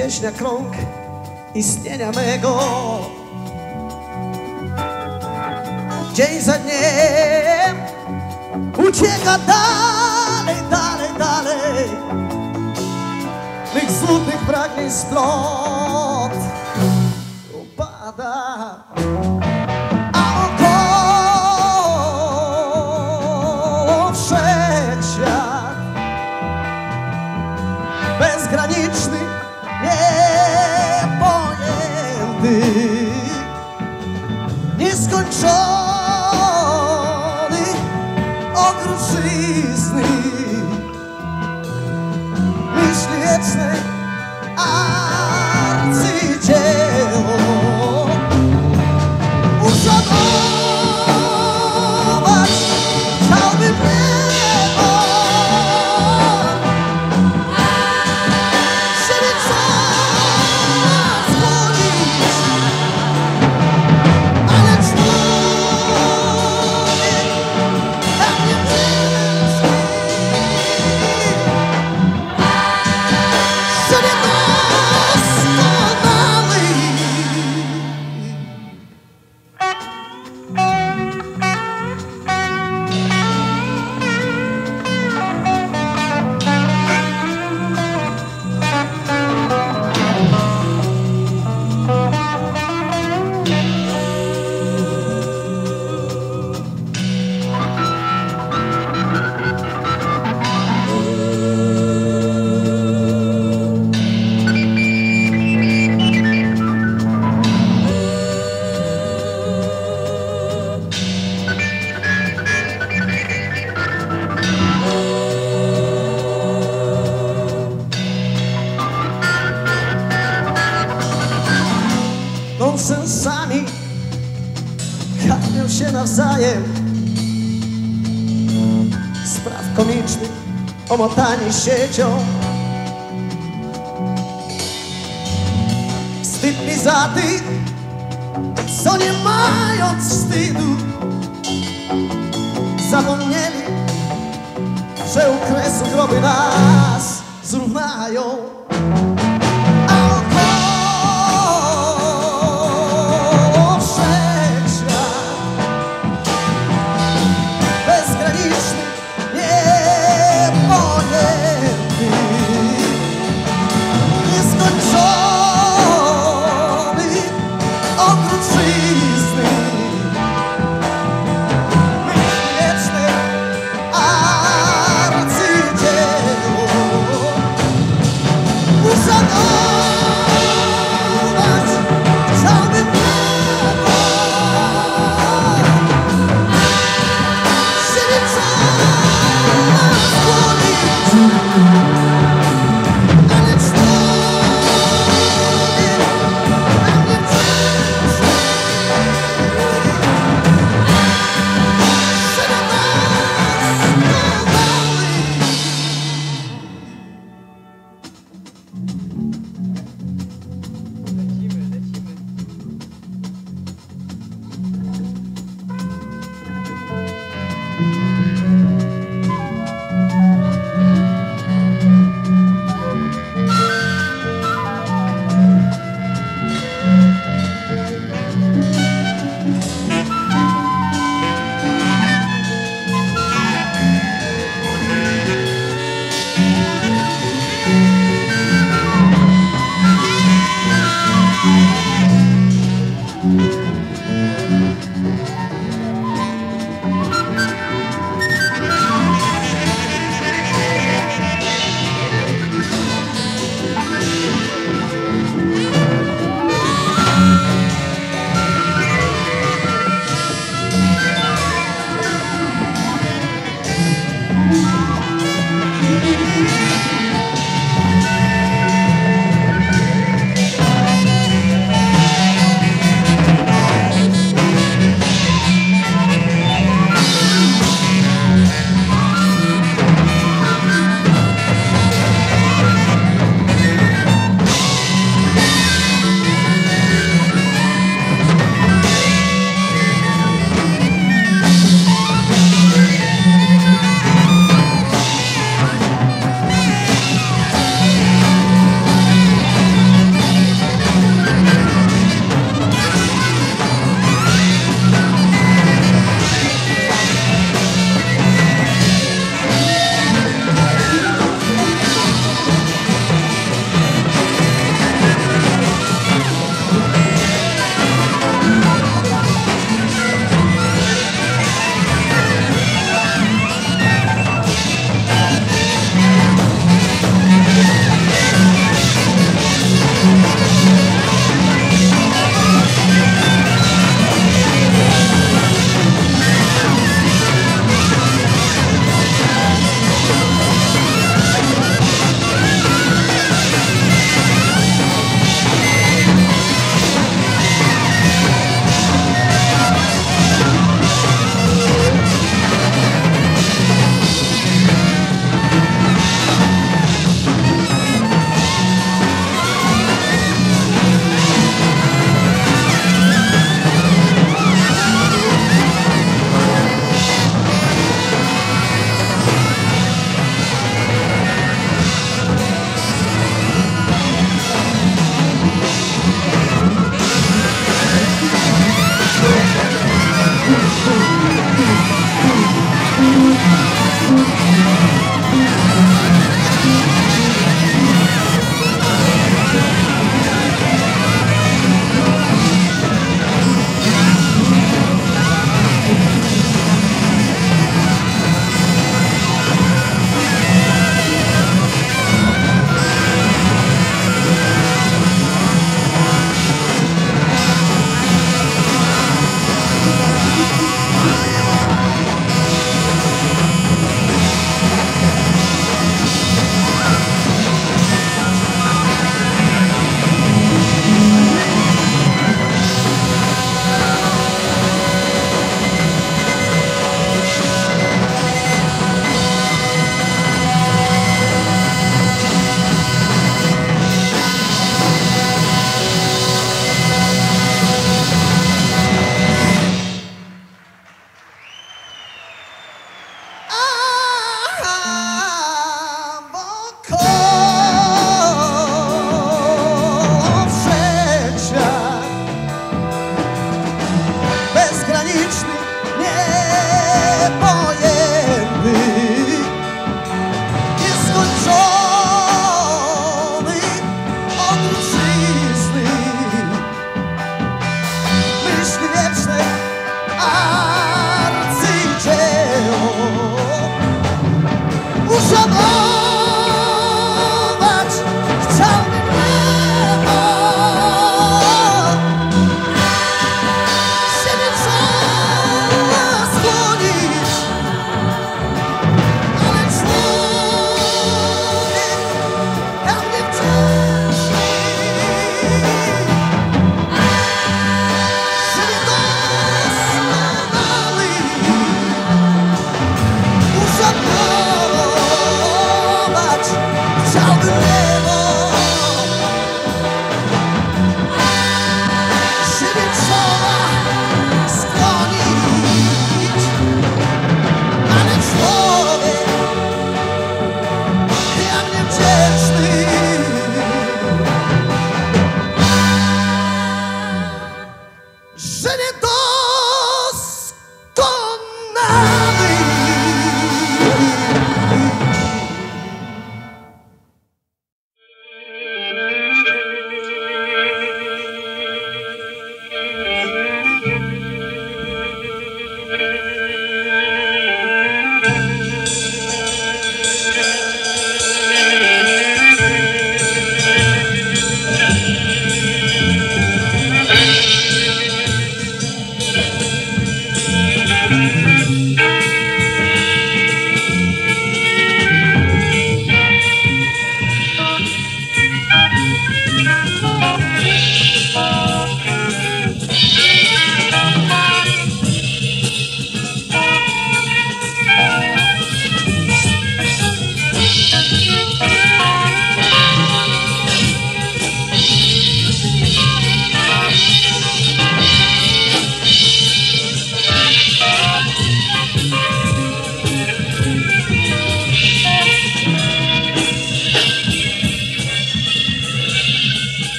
Zacieśnia krąg istnienia mego. Dzień za dniem Ucieka dalej, dalej, dalej. Mych smutnych pragnień splot siecią. Wstyd mi za tych co nie mając wstydu. Zapomnieli że u kresu groby nas zrównają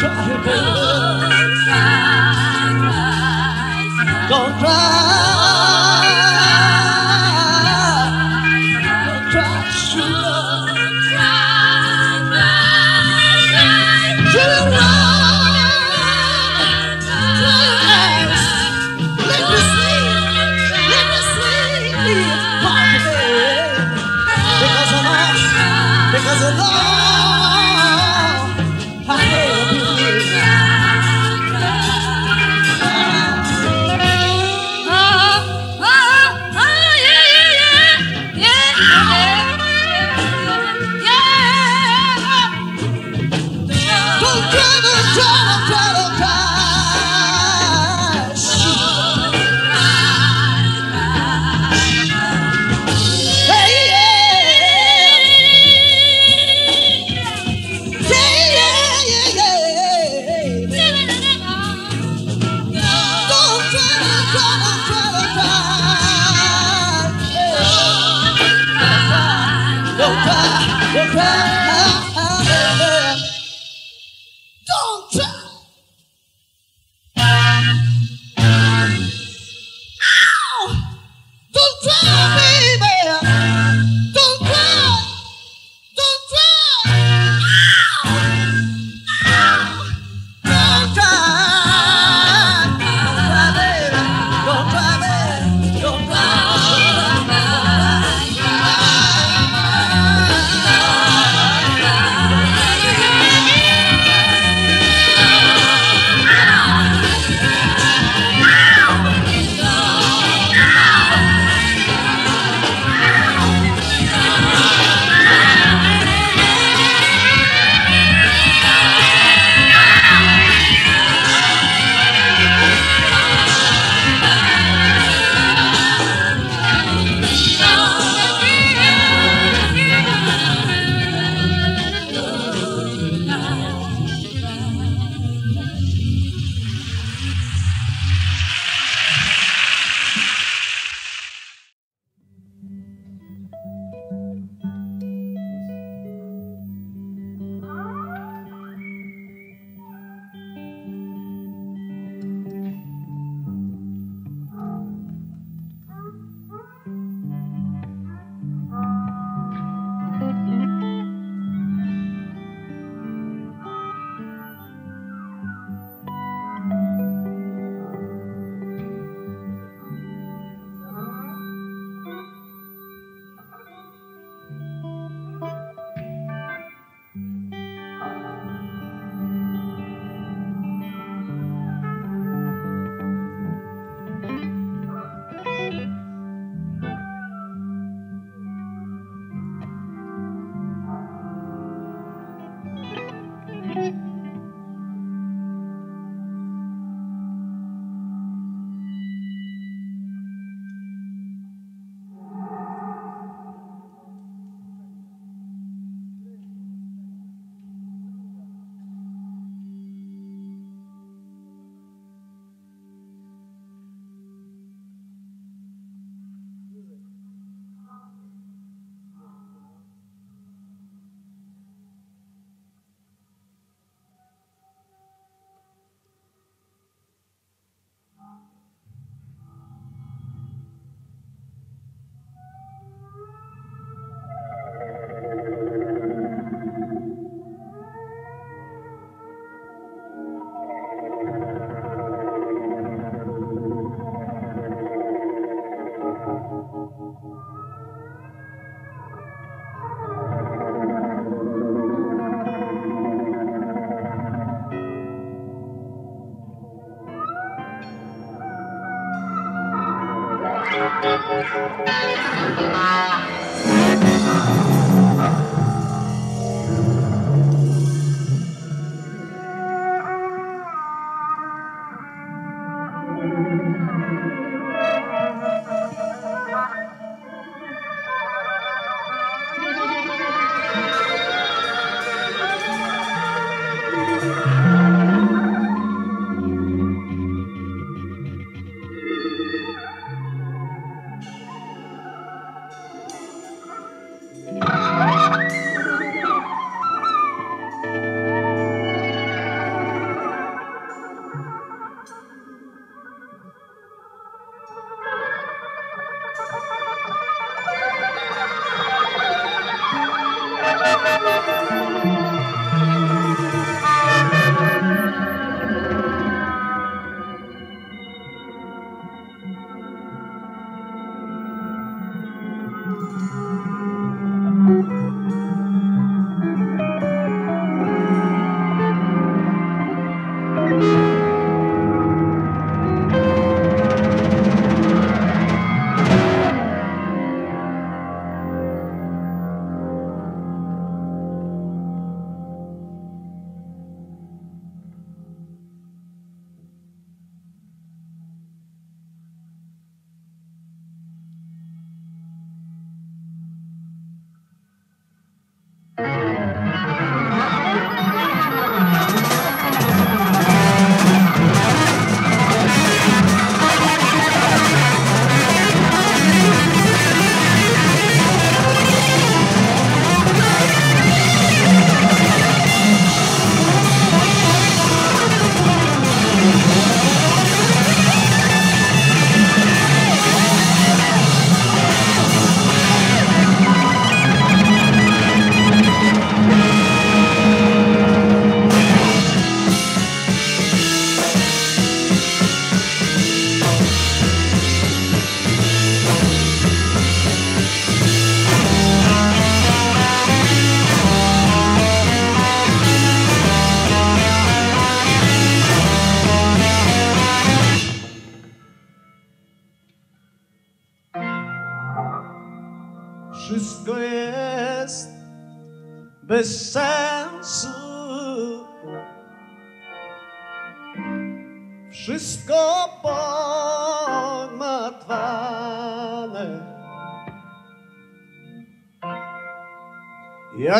Don't cry. Don't cry.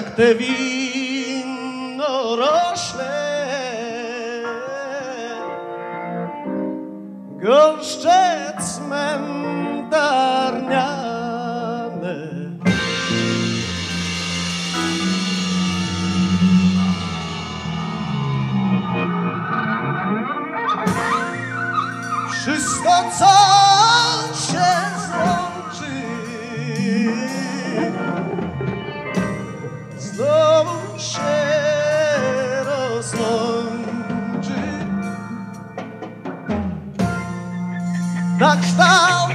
Jak te wino rośle. Goszcze cmentarniane. Wszystko, co Na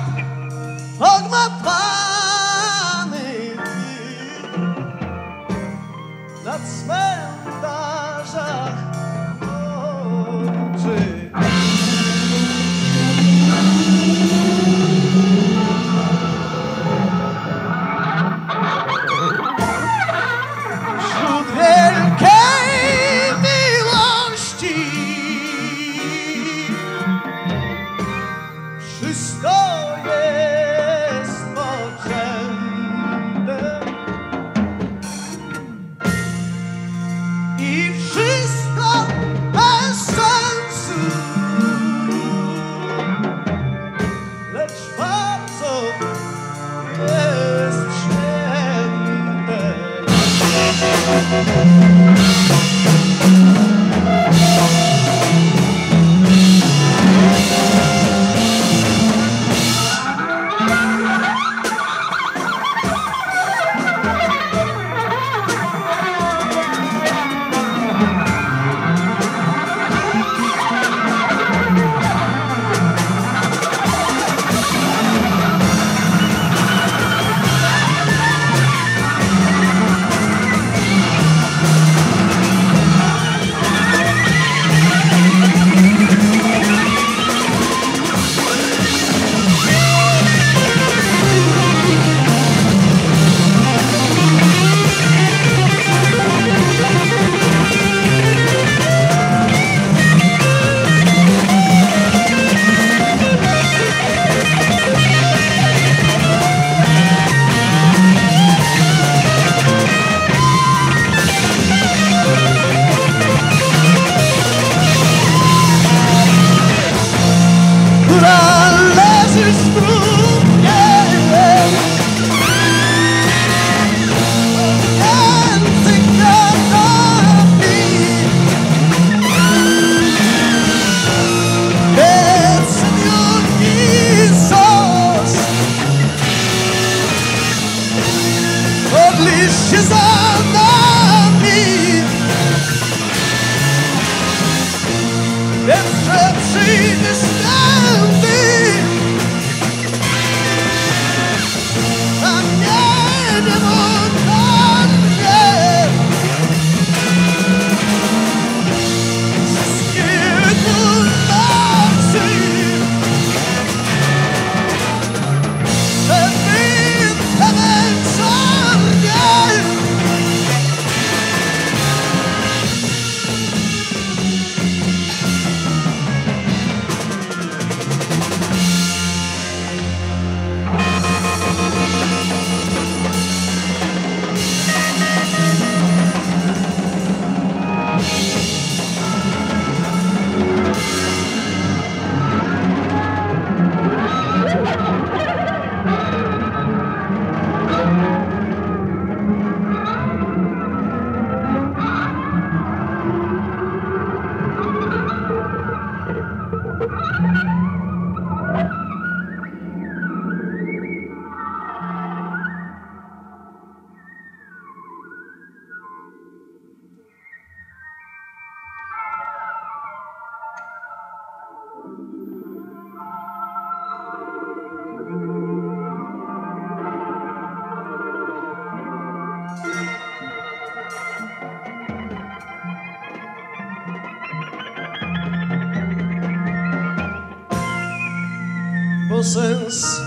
us.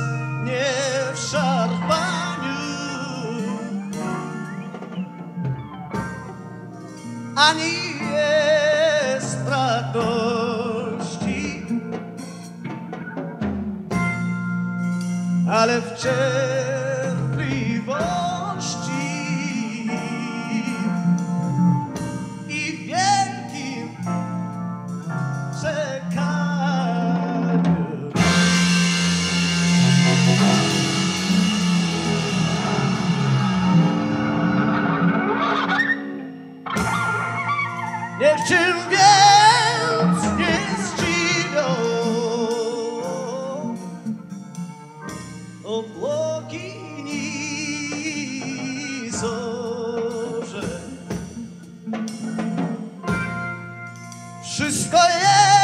Wszystko jest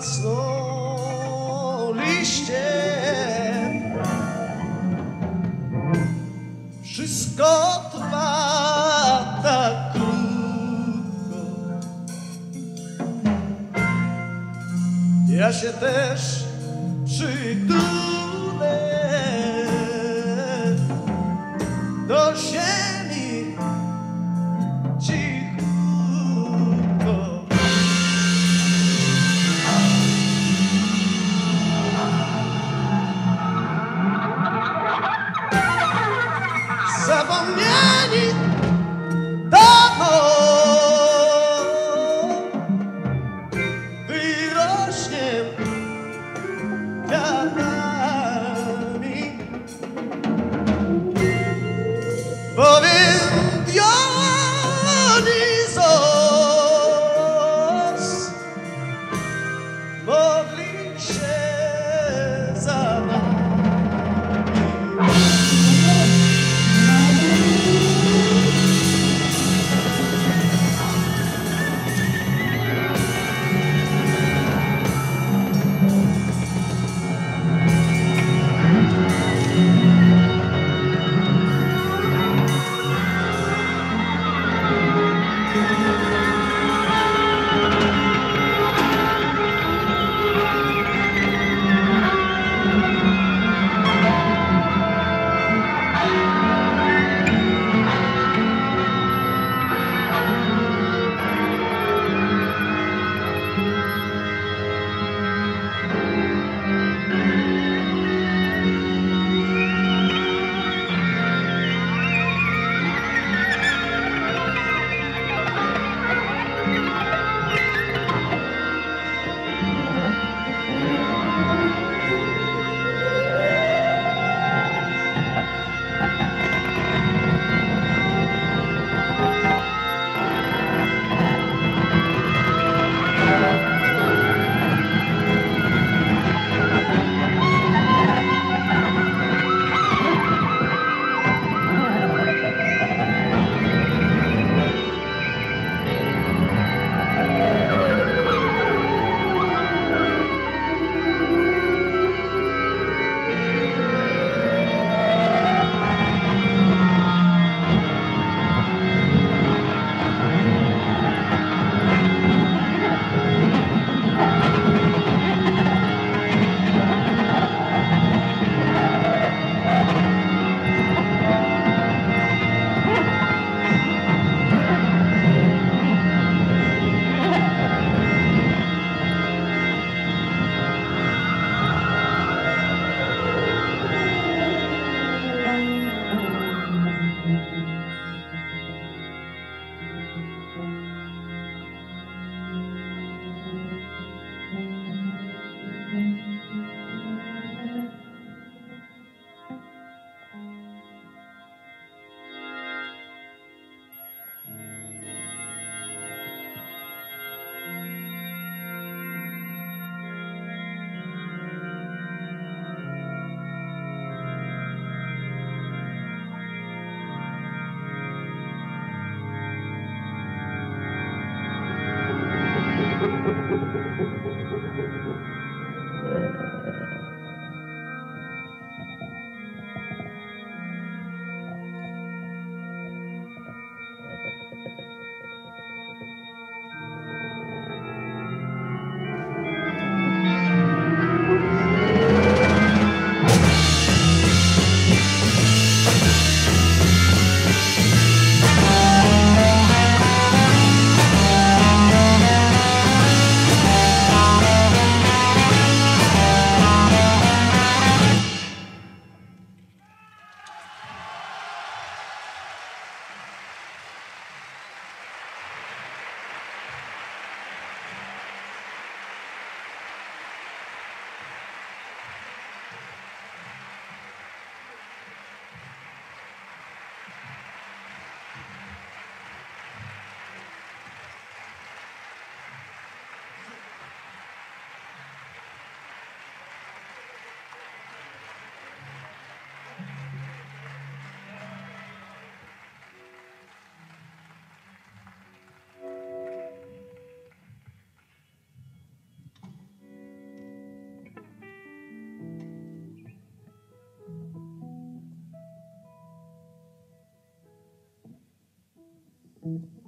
Pogasną liście. Wszystko trwa tak krótko. Ja się też Mm-hmm.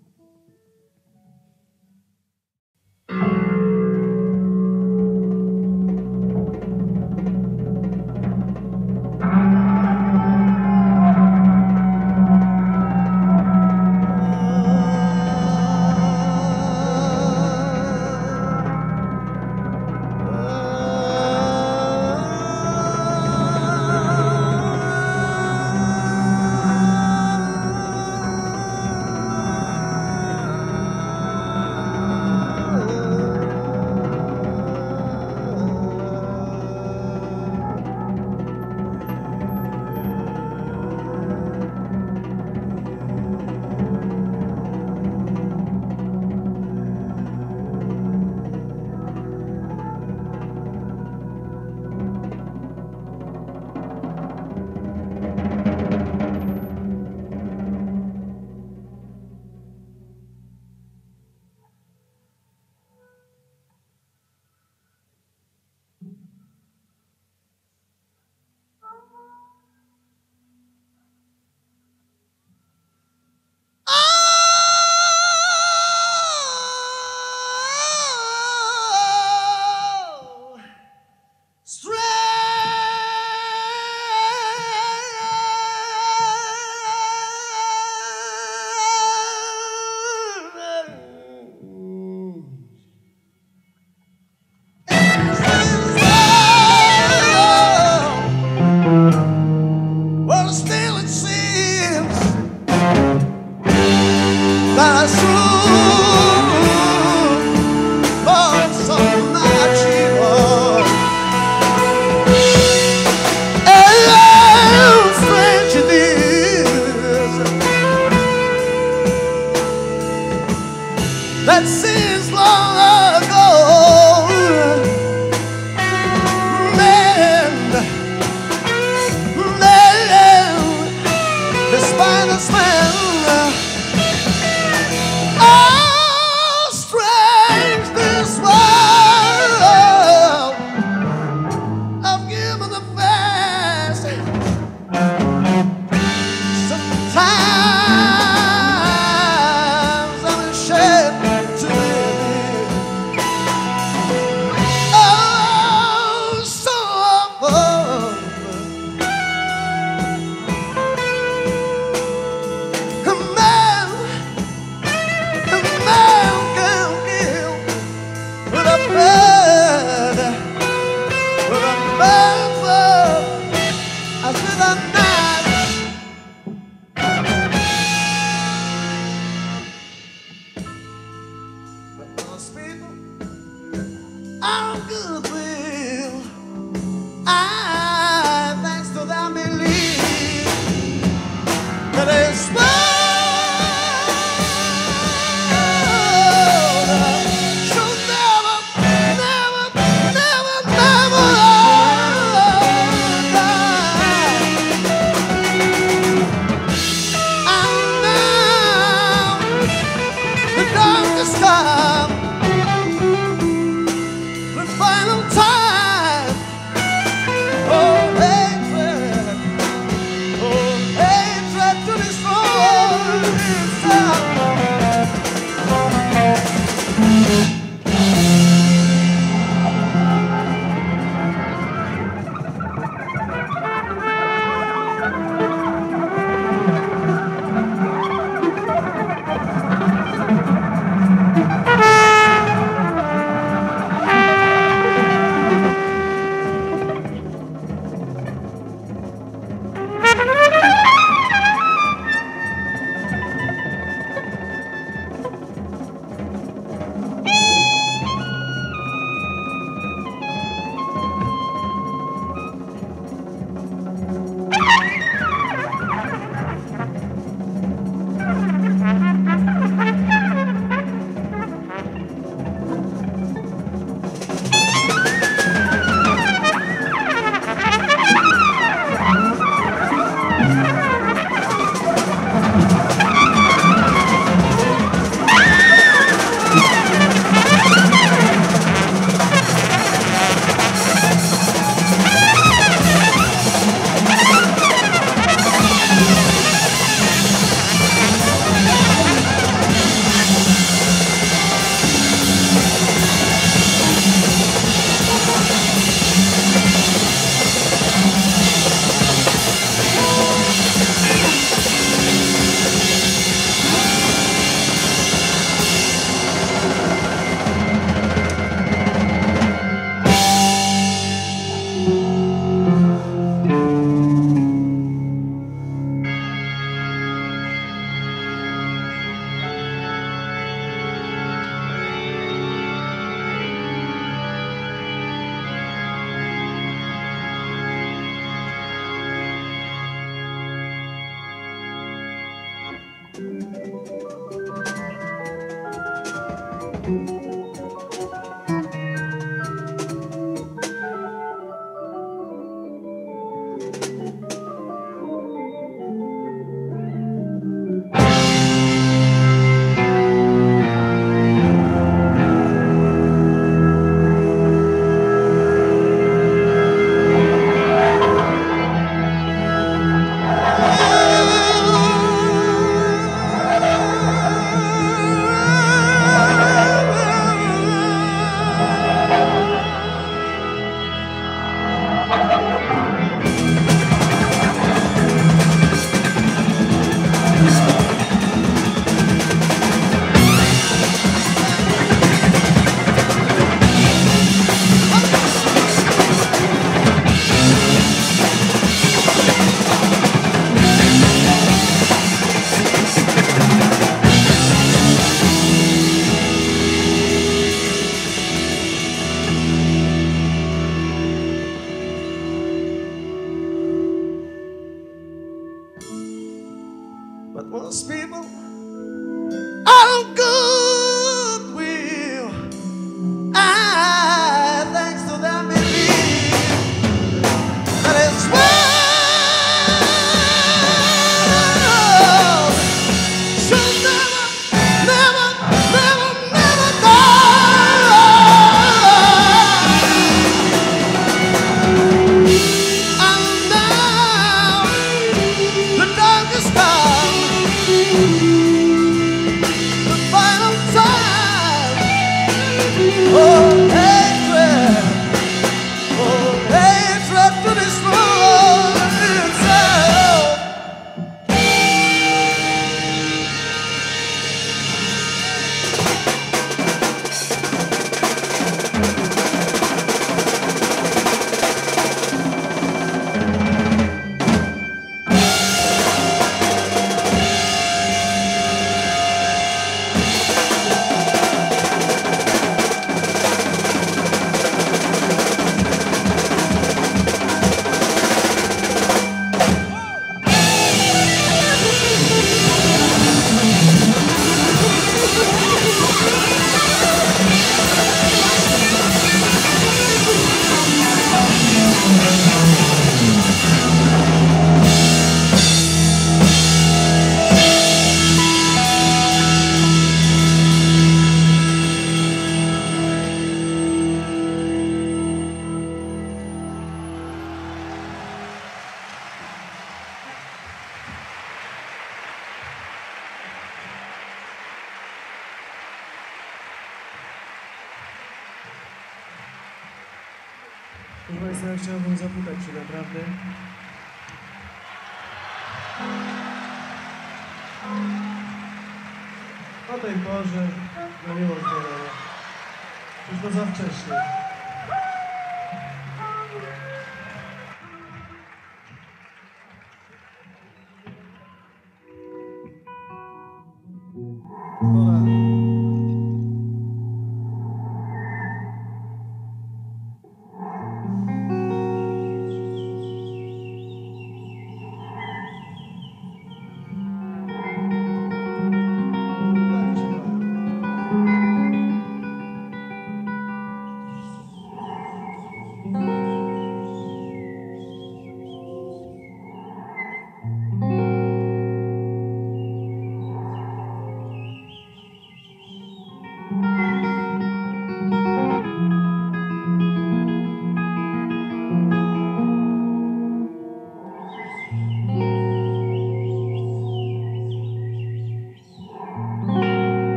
Bye.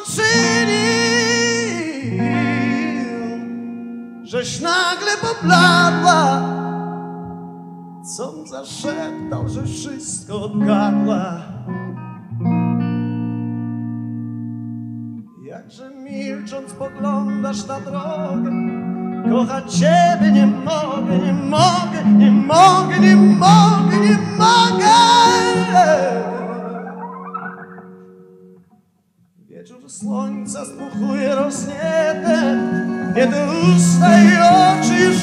Co mu czynił, żeś nagle pobladła? Co mu zaszeptał, że wszystko odgadła? Jakże milcząc poglądasz na drogę, kochać ciebie nie mogę, nie mogę, nie mogę, nie mogę, nie mogę. Wieczór słońca spuchuje rozniete, nie te usta i oczy już.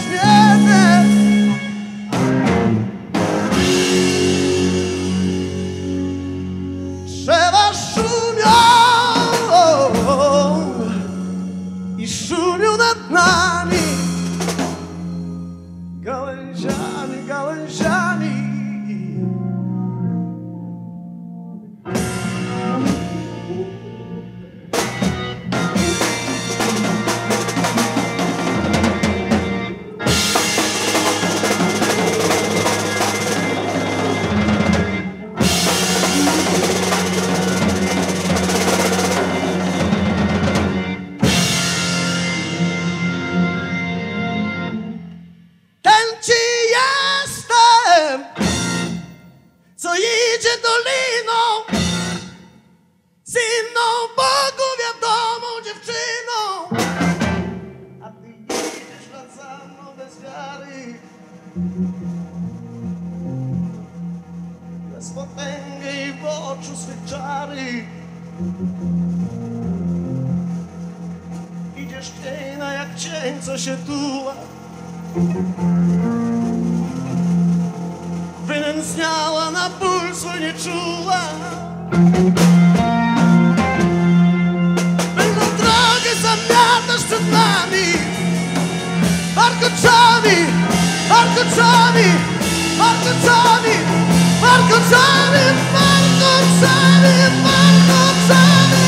Tani, Marco Tani, Marco Tani, Marco Tani, Marco Tani.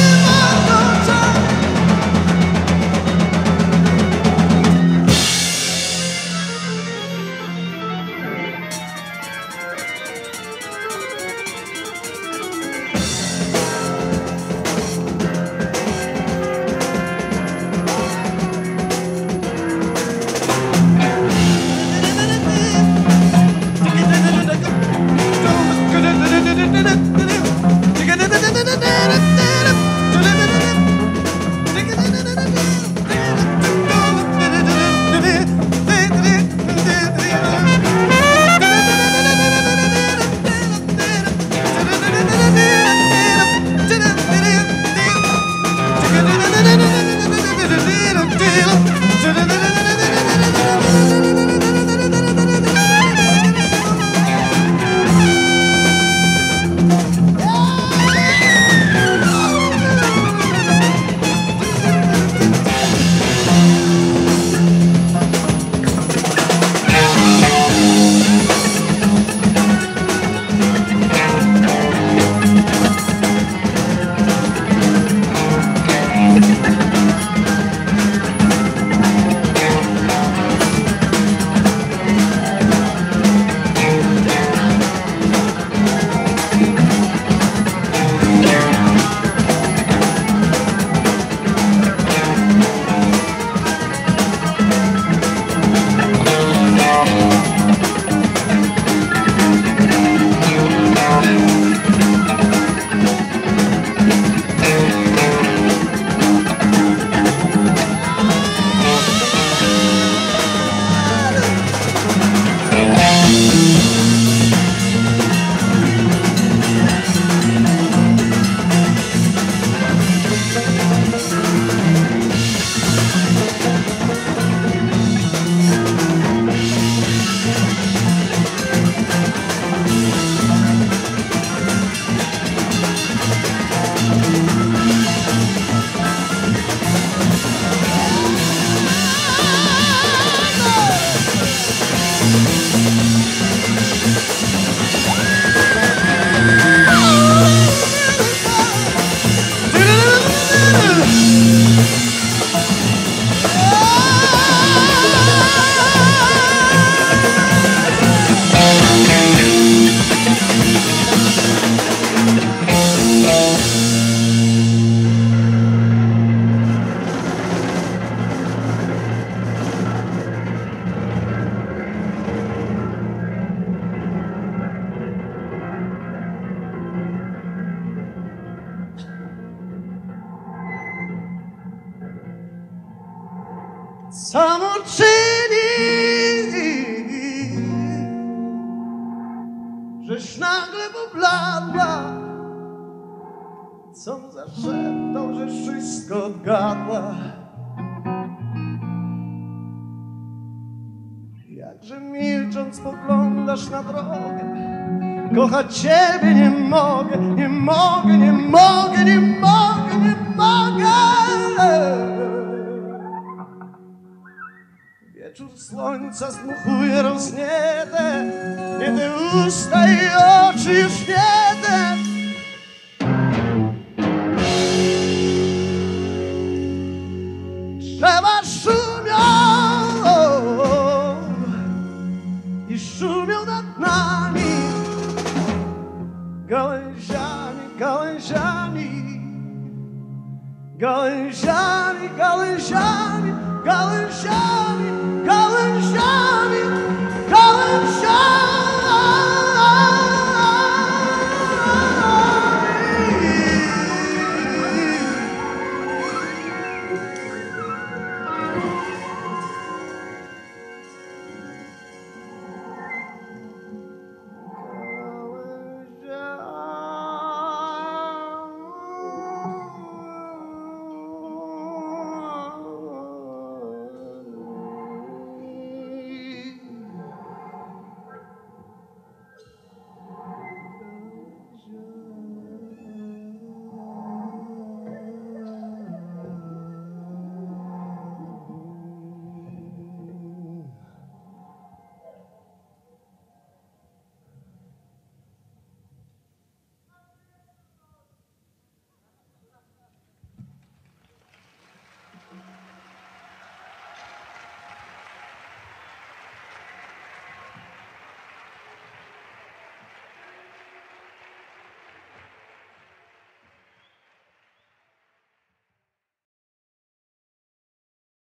Ciebie nie mogę, nie mogę, nie mogę, nie mogę, nie mogę. Wieczór słońca zdmuchuje rozniete, nie te usta i oczy już nie you.